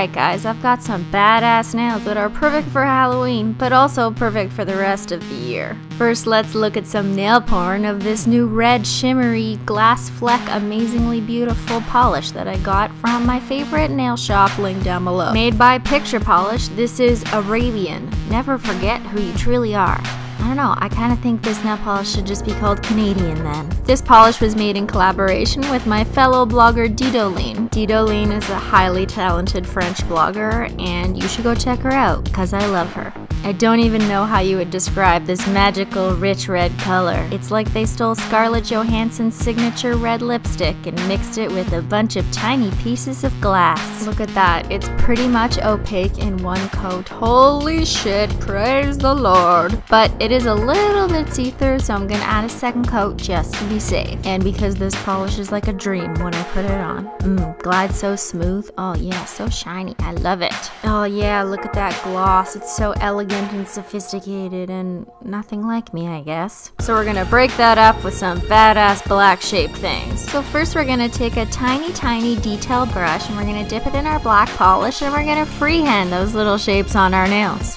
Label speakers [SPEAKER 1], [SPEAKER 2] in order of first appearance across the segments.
[SPEAKER 1] Alright guys, I've got some badass nails that are perfect for Halloween, but also perfect for the rest of the year. First, let's look at some nail porn of this new red shimmery glass fleck amazingly beautiful polish that I got from my favorite nail shop link down below. Made by Picture Polish, this is Arabian. Never forget who you truly are. I don't know, I kind of think this nail polish should just be called Canadian then. This polish was made in collaboration with my fellow blogger Didoline. Didoline is a highly talented French blogger, and you should go check her out, because I love her. I don't even know how you would describe this magical rich red color. It's like they stole Scarlett Johansson's signature red lipstick and mixed it with a bunch of tiny pieces of glass. Look at that, it's pretty much opaque in one coat. Holy shit, praise the Lord. But it is a little bit see-through, so I'm gonna add a second coat just to be safe. And because this polish is like a dream when I put it on. Mmm, glides so smooth. Oh yeah, so shiny. I love it. Oh yeah, look at that gloss. It's so elegant and sophisticated and nothing like me, I guess. So we're gonna break that up with some badass black shape things. So first we're gonna take a tiny, tiny detail brush and we're gonna dip it in our black polish and we're gonna freehand those little shapes on our nails.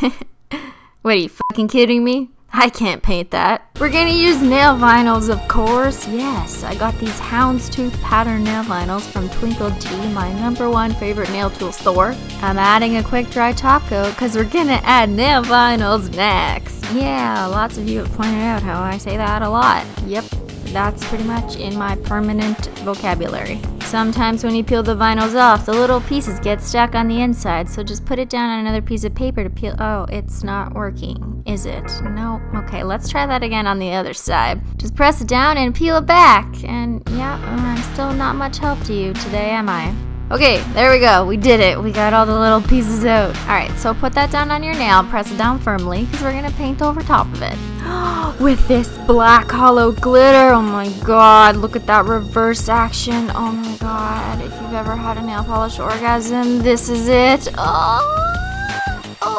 [SPEAKER 1] what are you fucking kidding me? I can't paint that. We're gonna use nail vinyls, of course. Yes, I got these houndstooth pattern nail vinyls from Twinkled T, my number one favorite nail tool store. I'm adding a quick dry top coat because we're gonna add nail vinyls next. Yeah, lots of you have pointed out how I say that a lot. Yep, that's pretty much in my permanent vocabulary. Sometimes when you peel the vinyls off, the little pieces get stuck on the inside, so just put it down on another piece of paper to peel. Oh, it's not working, is it? No. Okay, let's try that again on the other side. Just press it down and peel it back. And yeah, I'm still not much help to you today, am I? Okay, there we go. We did it. We got all the little pieces out. Alright, so put that down on your nail, press it down firmly, because we're going to paint over top of it. With this black hollow glitter. Oh my god, look at that reverse action. Oh my god, if you've ever had a nail polish orgasm, this is it. Oh,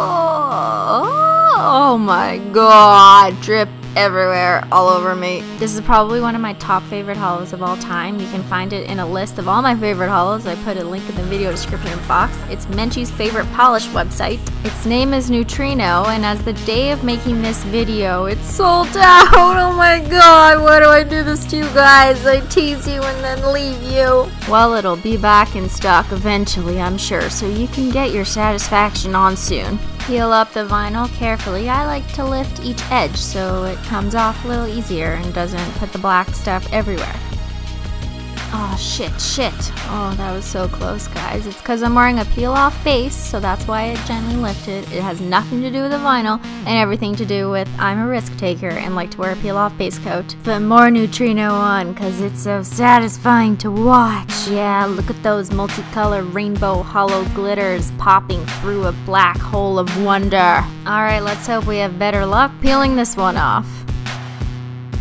[SPEAKER 1] oh, oh my god, drip everywhere, all over me. This is probably one of my top favorite hollows of all time. You can find it in a list of all my favorite hollows. I put a link in the video description box. It's Menchie's favorite polish website. Its name is Neutrino, and as the day of making this video, it's sold out. Oh my god, why do I do this to you guys? I tease you and then leave you. Well, it'll be back in stock eventually, I'm sure, so you can get your satisfaction on soon. Peel up the vinyl carefully. I like to lift each edge so it comes off a little easier and doesn't put the black stuff everywhere. Oh shit, shit. Oh, that was so close, guys. It's because I'm wearing a peel off base, so that's why it gently lifted. It has nothing to do with the vinyl and everything to do with I'm a risk taker and like to wear a peel off base coat. Put more Neutrino on because it's so satisfying to watch. Yeah, look at those multicolored rainbow hollow glitters popping through a black hole of wonder. Alright, let's hope we have better luck peeling this one off.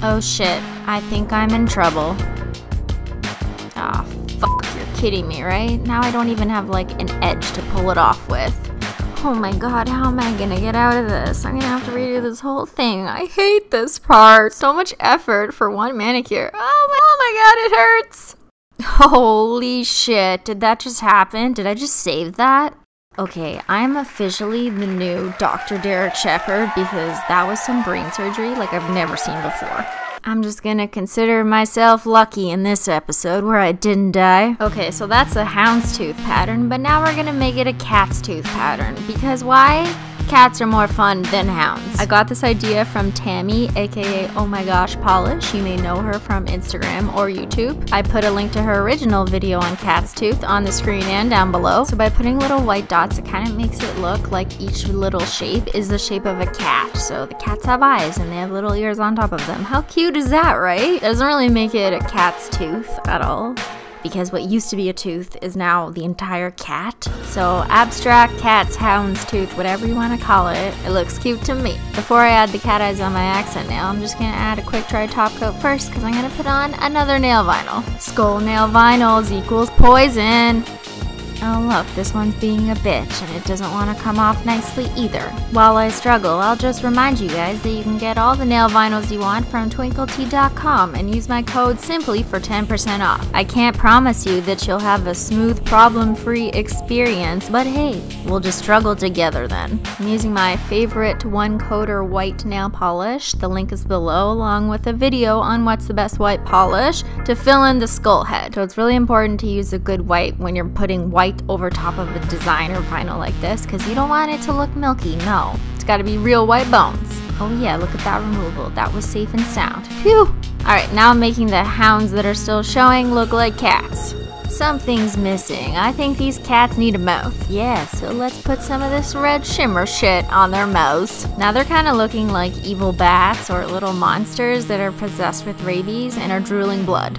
[SPEAKER 1] Oh shit, I think I'm in trouble. Kidding me, right? Now I don't even have like an edge to pull it off with. Oh my god, how am I gonna get out of this? I'm gonna have to redo this whole thing. I hate this part. So much effort for one manicure. Oh my, oh my god, it hurts. Holy shit, did that just happen? Did I just save that? Okay, I'm officially the new Dr. Derek Shepherd because that was some brain surgery like I've never seen before. I'm just gonna consider myself lucky in this episode where I didn't die. Okay, so that's a houndstooth pattern, but now we're gonna make it a cat's tooth pattern. Because why? Cats are more fun than hounds. I got this idea from Tammy, aka Oh My Gosh Polish. You may know her from Instagram or YouTube. I put a link to her original video on cat's tooth on the screen and down below. So by putting little white dots, it kind of makes it look like each little shape is the shape of a cat. So the cats have eyes and they have little ears on top of them. How cute is that, right? Doesn't really make it a cat's tooth at all because what used to be a tooth is now the entire cat. So abstract cat's hound's tooth, whatever you want to call it, it looks cute to me. Before I add the cat eyes on my accent nail, I'm just going to add a quick dry top coat first because I'm going to put on another nail vinyl. Skull nail vinyls equals poison. Oh look, this one's being a bitch and it doesn't want to come off nicely either. While I struggle, I'll just remind you guys that you can get all the nail vinyls you want from twinkledt.com and use my code SIMPLY for 10% off. I can't promise you that you'll have a smooth, problem-free experience, but hey, we'll just struggle together then. I'm using my favorite one coater white nail polish. The link is below along with a video on what's the best white polish to fill in the skull head. So it's really important to use a good white when you're putting white over top of a designer vinyl like this because you don't want it to look milky, no. It's gotta be real white bones. Oh yeah, look at that removal. That was safe and sound. Phew! Alright, now I'm making the hounds that are still showing look like cats. Something's missing. I think these cats need a mouth. Yeah, so let's put some of this red shimmer shit on their mouths. Now they're kind of looking like evil bats or little monsters that are possessed with rabies and are drooling blood.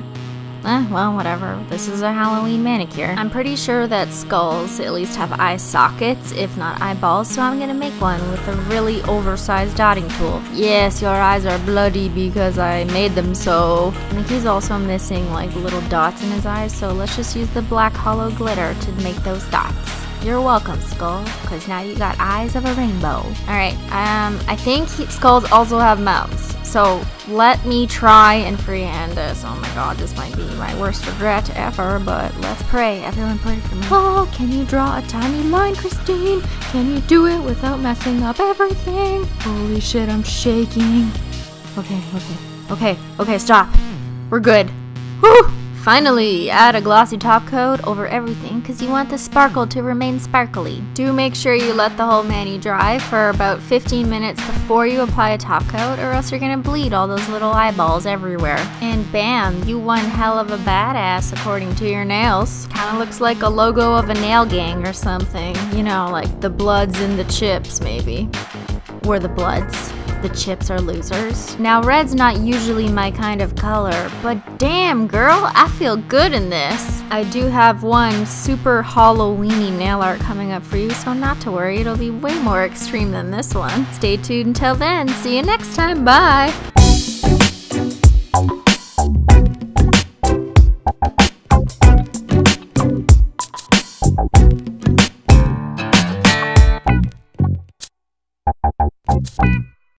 [SPEAKER 1] Eh, well, whatever. This is a Halloween manicure. I'm pretty sure that skulls at least have eye sockets, if not eyeballs, so I'm gonna make one with a really oversized dotting tool. Yes, your eyes are bloody because I made them so. He's also missing like little dots in his eyes, so let's just use the black hollow glitter to make those dots. You're welcome, Skull, because now you got eyes of a rainbow. Alright, um, I think he, skulls also have mouths. So let me try and freehand this. Oh my god, this might be my worst regret ever, but let's pray. Everyone pray for me. Oh, can you draw a tiny line, Christine? Can you do it without messing up everything? Holy shit, I'm shaking. Okay, okay, okay, okay, stop. We're good. Finally, add a glossy top coat over everything because you want the sparkle to remain sparkly. Do make sure you let the whole mani dry for about 15 minutes before you apply a top coat or else you're gonna bleed all those little eyeballs everywhere. And bam, you one hell of a badass according to your nails. Kinda looks like a logo of a nail gang or something. You know, like the bloods and the chips maybe. Or the bloods the chips are losers. Now, red's not usually my kind of color, but damn, girl, I feel good in this. I do have one super Halloweeny nail art coming up for you, so not to worry, it'll be way more extreme than this one. Stay tuned until then. See you next time. Bye.